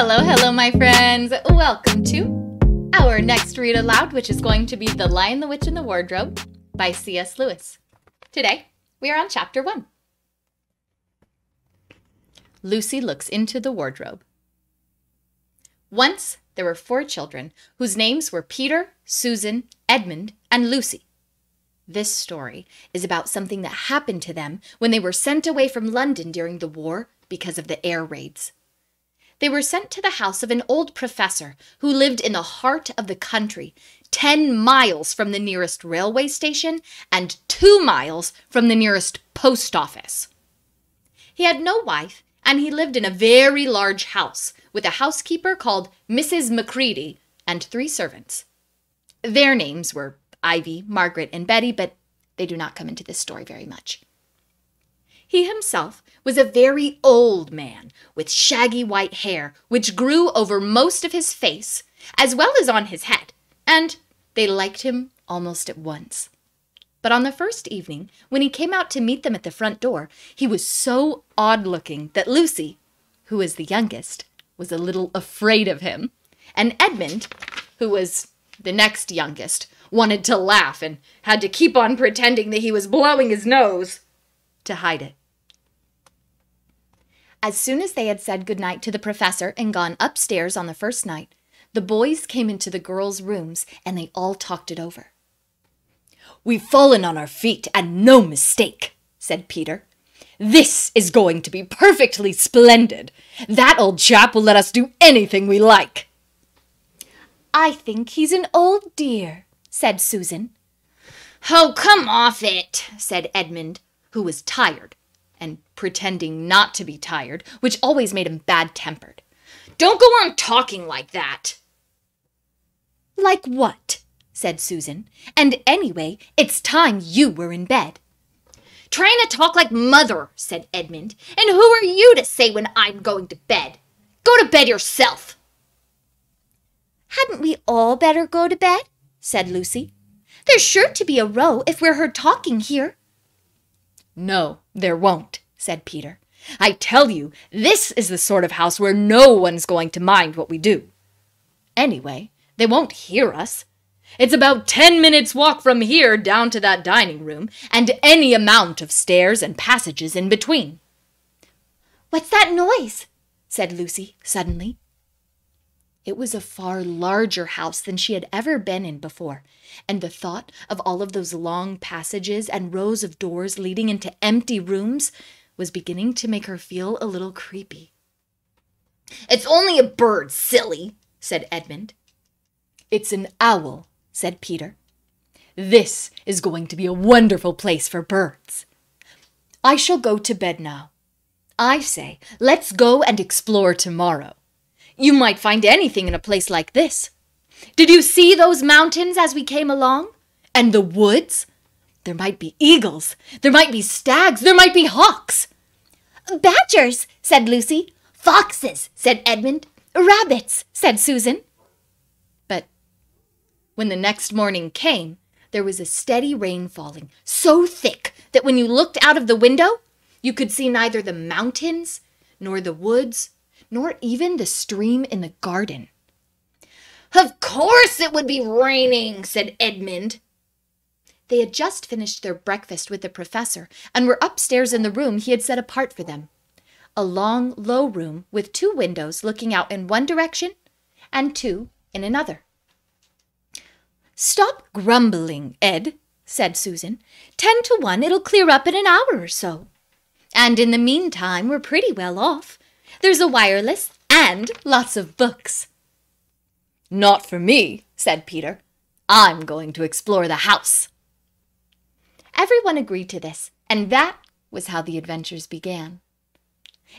Hello, hello, my friends. Welcome to our next read aloud, which is going to be The Lion, the Witch, and the Wardrobe by C.S. Lewis. Today, we are on chapter one. Lucy looks into the wardrobe. Once there were four children whose names were Peter, Susan, Edmund, and Lucy. This story is about something that happened to them when they were sent away from London during the war because of the air raids. They were sent to the house of an old professor who lived in the heart of the country, 10 miles from the nearest railway station and 2 miles from the nearest post office. He had no wife, and he lived in a very large house with a housekeeper called Mrs. Macready and three servants. Their names were Ivy, Margaret, and Betty, but they do not come into this story very much. He himself was a very old man with shaggy white hair, which grew over most of his face as well as on his head, and they liked him almost at once. But on the first evening, when he came out to meet them at the front door, he was so odd looking that Lucy, who was the youngest, was a little afraid of him, and Edmund, who was the next youngest, wanted to laugh and had to keep on pretending that he was blowing his nose to hide it. As soon as they had said good night to the professor and gone upstairs on the first night, the boys came into the girls' rooms and they all talked it over. We've fallen on our feet, and no mistake, said Peter. This is going to be perfectly splendid. That old chap will let us do anything we like. I think he's an old dear, said Susan. Oh, come off it, said Edmund, who was tired and pretending not to be tired, which always made him bad tempered. Don't go on talking like that. Like what? said Susan. And anyway, it's time you were in bed. Trying to talk like mother, said Edmund. And who are you to say when I'm going to bed? Go to bed yourself. Hadn't we all better go to bed? said Lucy. There's sure to be a row if we're heard talking here. No, there won't, said Peter. I tell you, this is the sort of house where no one's going to mind what we do. Anyway, they won't hear us. It's about ten minutes' walk from here down to that dining room, and any amount of stairs and passages in between. What's that noise? said Lucy suddenly. It was a far larger house than she had ever been in before, and the thought of all of those long passages and rows of doors leading into empty rooms was beginning to make her feel a little creepy. It's only a bird, silly, said Edmund. It's an owl, said Peter. This is going to be a wonderful place for birds. I shall go to bed now. I say, let's go and explore tomorrow. You might find anything in a place like this. Did you see those mountains as we came along? And the woods? There might be eagles. There might be stags. There might be hawks. Badgers, said Lucy. Foxes, said Edmund. Rabbits, said Susan. But when the next morning came, there was a steady rain falling, so thick that when you looked out of the window, you could see neither the mountains, nor the woods, nor even the stream in the garden. Of course it would be raining, said Edmund. They had just finished their breakfast with the professor and were upstairs in the room he had set apart for them. A long, low room with two windows looking out in one direction and two in another. Stop grumbling, Ed, said Susan. Ten to one, it'll clear up in an hour or so. And in the meantime, we're pretty well off. There's a wireless and lots of books. Not for me, said Peter. I'm going to explore the house. Everyone agreed to this, and that was how the adventures began.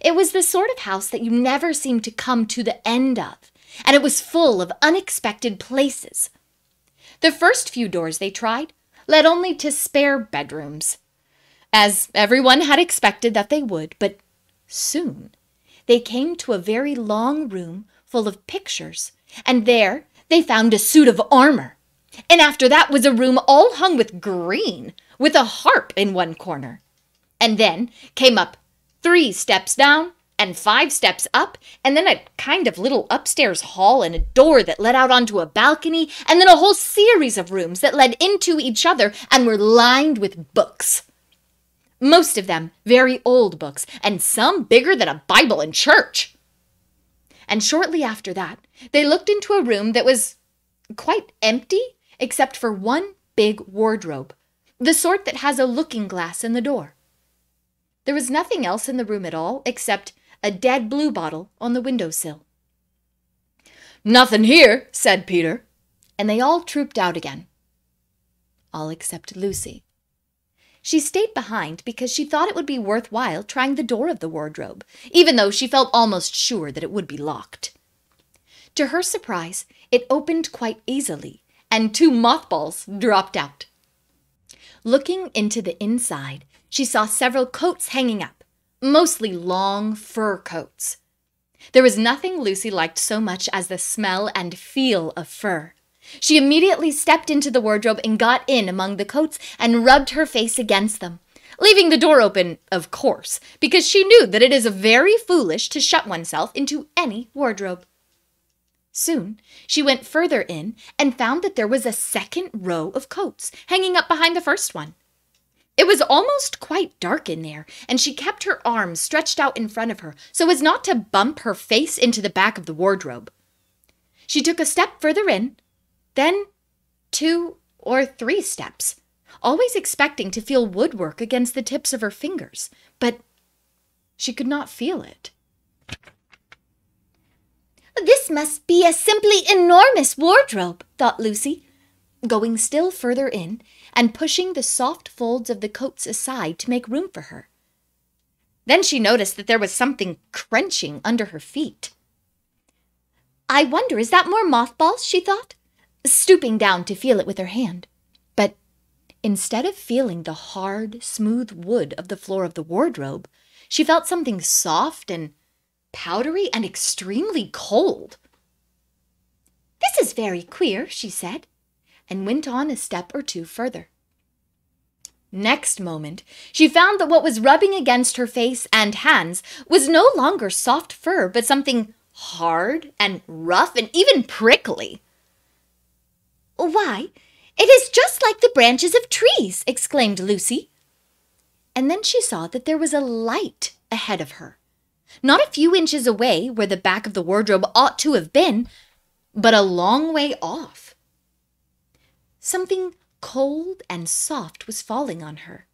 It was the sort of house that you never seemed to come to the end of, and it was full of unexpected places. The first few doors they tried led only to spare bedrooms, as everyone had expected that they would, but soon they came to a very long room full of pictures, and there they found a suit of armor. And after that was a room all hung with green, with a harp in one corner. And then came up three steps down and five steps up, and then a kind of little upstairs hall and a door that led out onto a balcony, and then a whole series of rooms that led into each other and were lined with books. Most of them very old books, and some bigger than a Bible in church. And shortly after that, they looked into a room that was quite empty except for one big wardrobe, the sort that has a looking glass in the door. There was nothing else in the room at all except a dead blue bottle on the window sill. Nothing here, said Peter, and they all trooped out again. All except Lucy. She stayed behind because she thought it would be worthwhile trying the door of the wardrobe, even though she felt almost sure that it would be locked. To her surprise, it opened quite easily, and two mothballs dropped out. Looking into the inside, she saw several coats hanging up, mostly long fur coats. There was nothing Lucy liked so much as the smell and feel of fur. She immediately stepped into the wardrobe and got in among the coats and rubbed her face against them, leaving the door open, of course, because she knew that it is very foolish to shut oneself into any wardrobe. Soon she went further in and found that there was a second row of coats hanging up behind the first one. It was almost quite dark in there, and she kept her arms stretched out in front of her so as not to bump her face into the back of the wardrobe. She took a step further in, then two or three steps, always expecting to feel woodwork against the tips of her fingers, but she could not feel it. This must be a simply enormous wardrobe, thought Lucy, going still further in and pushing the soft folds of the coats aside to make room for her. Then she noticed that there was something crunching under her feet. I wonder, is that more mothballs? she thought, stooping down to feel it with her hand. But instead of feeling the hard, smooth wood of the floor of the wardrobe, she felt something soft and powdery and extremely cold. This is very queer, she said and went on a step or two further. Next moment, she found that what was rubbing against her face and hands was no longer soft fur, but something hard and rough and even prickly. Why, it is just like the branches of trees, exclaimed Lucy. And then she saw that there was a light ahead of her, not a few inches away where the back of the wardrobe ought to have been, but a long way off. Something cold and soft was falling on her.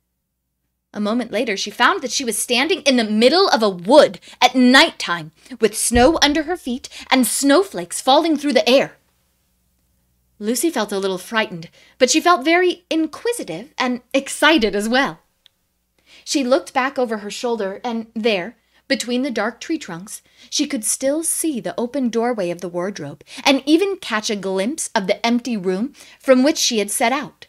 A moment later, she found that she was standing in the middle of a wood at night time, with snow under her feet and snowflakes falling through the air. Lucy felt a little frightened, but she felt very inquisitive and excited as well. She looked back over her shoulder, and there, between the dark tree trunks, she could still see the open doorway of the wardrobe, and even catch a glimpse of the empty room from which she had set out.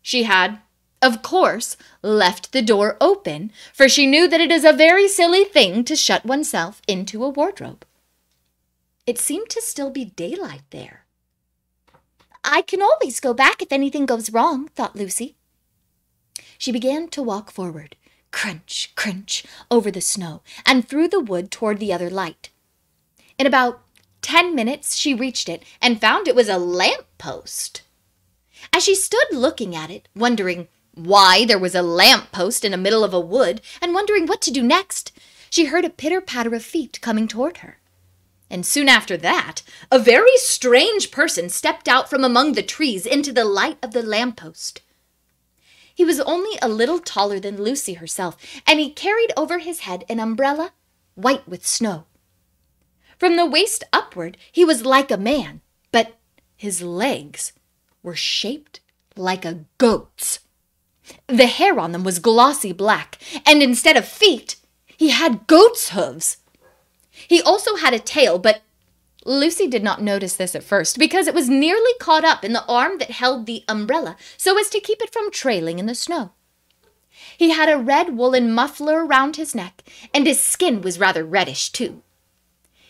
She had, of course, left the door open, for she knew that it is a very silly thing to shut oneself into a wardrobe. It seemed to still be daylight there. I can always go back if anything goes wrong, thought Lucy. She began to walk forward, crunch, crunch, over the snow and through the wood toward the other light. In about ten minutes, she reached it and found it was a lamp post. As she stood looking at it, wondering why there was a lamp post in the middle of a wood and wondering what to do next, she heard a pitter patter of feet coming toward her. And soon after that, a very strange person stepped out from among the trees into the light of the lamp post. He was only a little taller than Lucy herself, and he carried over his head an umbrella white with snow. From the waist upward, he was like a man, but his legs were shaped like a goat's. The hair on them was glossy black, and instead of feet, he had goat's hooves. He also had a tail, but Lucy did not notice this at first because it was nearly caught up in the arm that held the umbrella so as to keep it from trailing in the snow. He had a red woolen muffler round his neck, and his skin was rather reddish, too.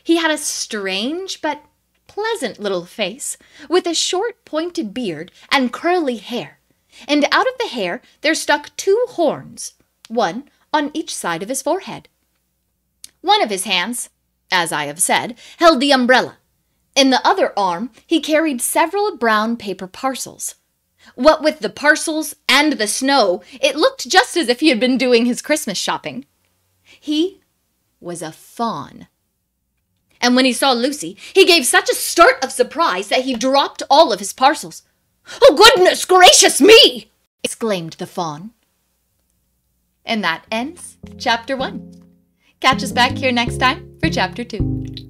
He had a strange but pleasant little face, with a short pointed beard and curly hair, and out of the hair there stuck two horns, one on each side of his forehead. One of his hands, as I have said, held the umbrella. In the other arm, he carried several brown paper parcels. What with the parcels and the snow, it looked just as if he had been doing his Christmas shopping. He was a faun. And when he saw Lucy, he gave such a start of surprise that he dropped all of his parcels. Oh, goodness gracious me! exclaimed the faun. And that ends chapter one. Catch us back here next time for chapter two.